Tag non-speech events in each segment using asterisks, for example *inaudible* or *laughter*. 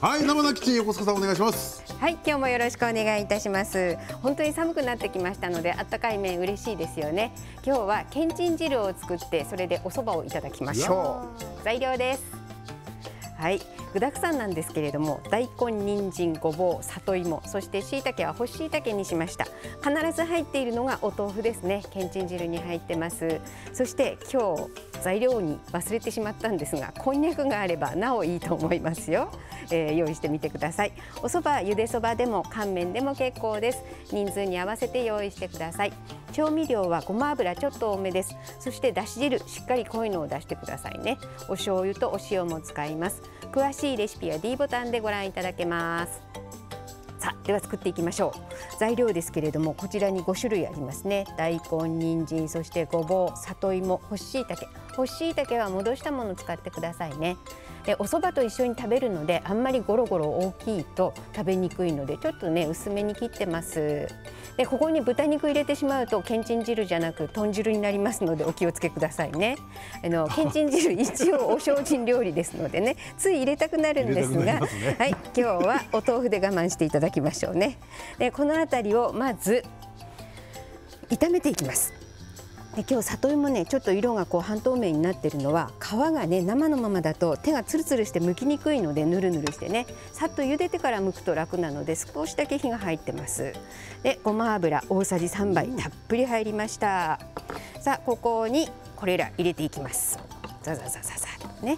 はい生なキッチン横須賀さんお願いします。はい今日もよろしくお願いいたします。本当に寒くなってきましたのであったかい麺嬉しいですよね。今日はけんちん汁を作ってそれでお蕎麦をいただきましょう。材料です。はい具沢山なんですけれども大根、人参、ごぼう、里芋そして椎茸は干し椎茸にしました。必ず入っているのがお豆腐ですね。けんちん汁に入ってます。そして今日材料に忘れてしまったんですがこんにゃくがあればなおいいと思いますよ、えー、用意してみてください。お蕎麦ゆでそばでも乾麺でも結構です。人数に合わせて用意してください。調味料はごま油ちょっと多めです。そしてだし汁しっかり濃いのを出してくださいね。お醤油とお塩も使います。詳しいレシピは D ボタンでご覧いただけます。さあでは作っていきましょう。材料ですけれどもこちらに5種類ありますね。大根人参そしてごぼう里芋干し椎茸干し椎茸は戻したものを使ってくださいね。でお蕎麦と一緒に食べるのであんまりゴロゴロ大きいと食べにくいのでちょっとね薄めに切ってます。でここに豚肉入れてしまうとけんちん汁じゃなく豚汁になりますのでお気をつけくださいね。あの *laughs* けんちん汁一応お精進料理ですのでね。つい入れたくなるんですが、ね、はい今日はお豆腐で我慢していただきましょうね。でこの辺りをまず炒めていきます。で今日里芋ねちょっと色がこう半透明になってるのは皮がね生のままだと手がツルツルして剥きにくいのでぬるぬるしてねさっと茹でてから剥くと楽なので少しだけ火が入ってます。でごま油大さじ3杯たっぷり入りました。さあここにこれら入れていきます。ザザザザザとね。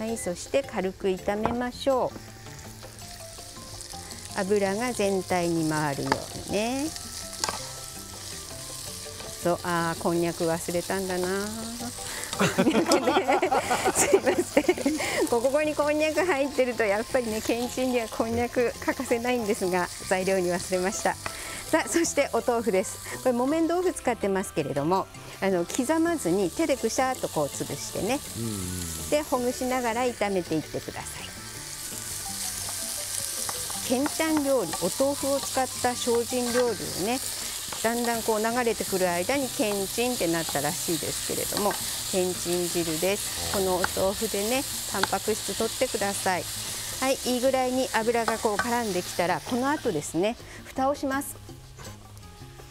はいそして軽く炒めましょう油が全体に回るようにね。そうあこんにゃく忘れたんだな。*laughs* すいません。ここにこんにゃく入ってるとやっぱりねけんちんにはこんにゃく欠かせないんですが材料に忘れました。さあそしてお豆腐です。これ木綿豆腐使ってますけれどもあの刻まずに手でぐしゃっとこう潰してね。でほぐしながら炒めていってくださいけんちゃん料理お豆腐を使った精進料理をねだんだんこう流れてくる間にけんちんってなったらしいですけれどもけんちん汁です。このお豆腐でねタンパク質取ってください。はいいいぐらいに油がこう絡んできたらこの後ですね蓋をします。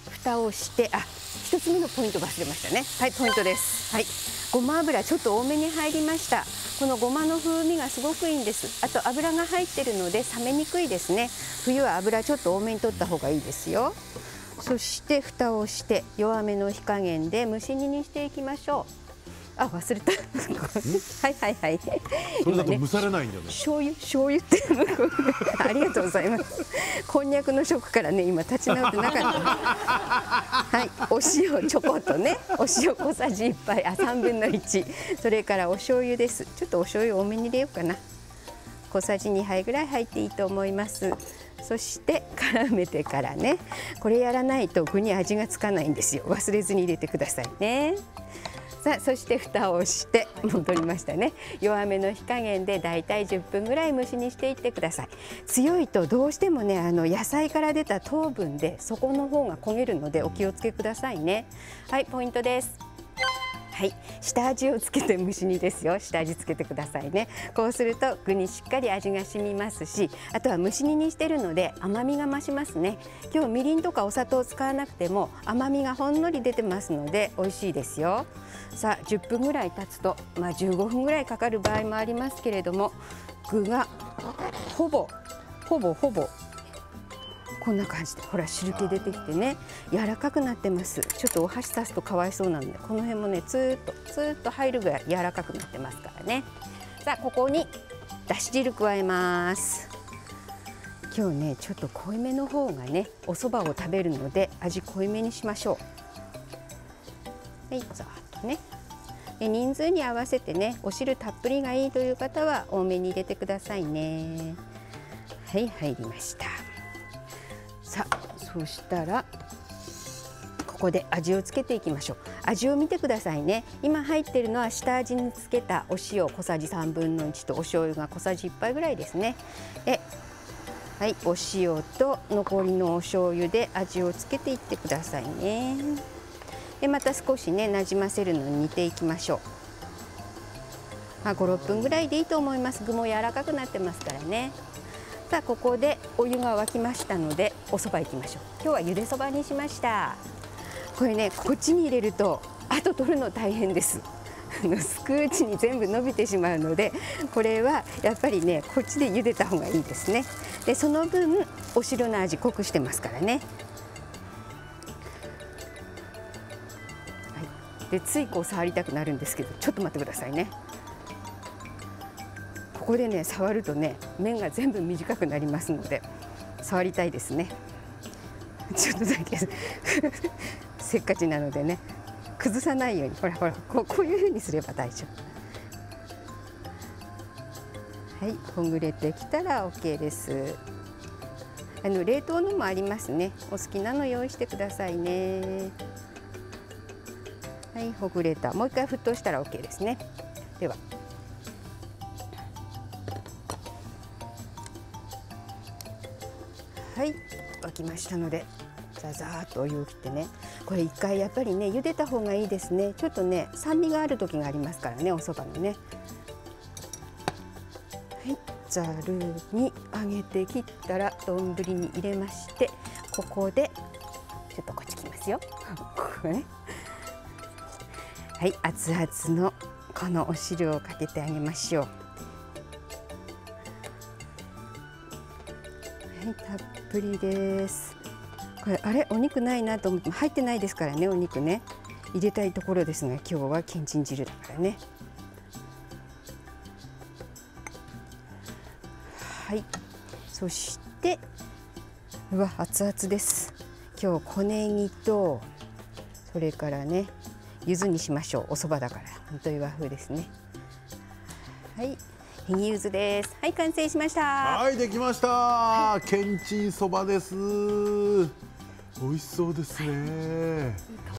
蓋をしてあ一つ目のポイント忘れましたね。はいポイントです。はい。ごま油ちょっと多めに入りました。このごまの風味がすごくいいんです。あと油が入ってるので冷めにくいですね。冬は油ちょっと多めに取った方がいいですよ。そして蓋をして弱めの火加減で蒸し煮にしていきましょう。あ忘れた。はいはいはい。それだと蒸されないんだよね。醤油醤油ってありがとうございます。こんにゃくの食からね今立ち直ってなかった。*laughs* はい。お塩ちょこっとねお塩小さじ1杯あ3分の1それからお醤油です。ちょっとお醤油多めに入れようかな。小さじ2杯ぐらい入っていいと思います。そして絡めてからねこれやらないと具に味がつかないんですよ。忘れずに入れてくださいね。さあそして蓋をして戻りましたね。弱めの火加減でだいたい10分ぐらい蒸しにしていってください。強いとどうしてもねあの野菜から出た糖分で底の方が焦げるのでお気をつけくださいね。はいポイントです。はい。下味をつけて蒸し煮ですよ。下味つけてくださいね。こうすると具にしっかり味が染みますしあとは蒸し煮にしてるので甘みが増しますね。今日みりんとかお砂糖を使わなくても甘みがほんのり出てますので美味しいですよ。さあ10分ぐらい経つとまあ15分ぐらいかかる場合もありますけれども具がほぼほぼほぼこんな感じでほら汁気出てきてね。柔らかくなってます。ちょっとお箸刺すとかわいそうなんでこの辺もねツーッとツーッと入るぐらい柔らかくなってますからね。さあここにだし汁加えます。今日ねちょっと濃いめの方がねお蕎麦を食べるので味濃いめにしましょう。はいざーっとね。で人数に合わせてねお汁たっぷりがいいという方は多めに入れてくださいね。はい入りました。さあそしたらここで味をつけていきましょう。味を見てくださいね。今入っているのは下味につけたお塩小さじ3分の1とお醤油が小さじ1杯ぐらいですね。ではいお塩と残りのお醤油で味をつけていってくださいね。でまた少しねなじませるのに煮ていきましょう。まあ、56分ぐらいでいいと思います。具も柔らかくなってますからね。さあここでお湯が沸きましたのでお蕎麦いきましょう。今日はゆでそばにしました。これねこっちに入れると後取るの大変です。あのすくうちに全部伸びてしまうのでこれはやっぱりねこっちで茹でた方がいいですね。でその分お汁の味濃くしてますからね。はい。でついこう触りたくなるんですけどちょっと待ってくださいね。ここでね触るとね麺が全部短くなりますので触りたいですね。ちょっとだけ *laughs* せっかちなのでね崩さないようにほらほらこうこういう風にすれば大丈夫。はいほぐれてきたら OK です。あの冷凍のもありますね。お好きなの用意してくださいね。はいほぐれた。もう一回沸騰したら OK ですね。では。はい沸きましたのでザザーっとお湯を切ってね。これ一回やっぱりね茹でた方がいいですね。ちょっとね酸味がある時がありますからねお蕎麦のね。はいざるに上げて切ったら丼に入れましてここでちょっとこっち来ますよ。ここね。はい熱々のこのお汁をかけてあげましょう。はいたっぷりです。これあれ？お肉ないなと思っても入ってないですからねお肉ね。入れたいところですが今日はけんちん汁だからね。はい。そしてうわ熱々です。今日小ネギとそれからね柚子にしましょう。お蕎麦だから。本当に和風ですね。はい。ヘギ柚子です。はい完成しました。はいできました、けんちんそばです。美味しそうですね。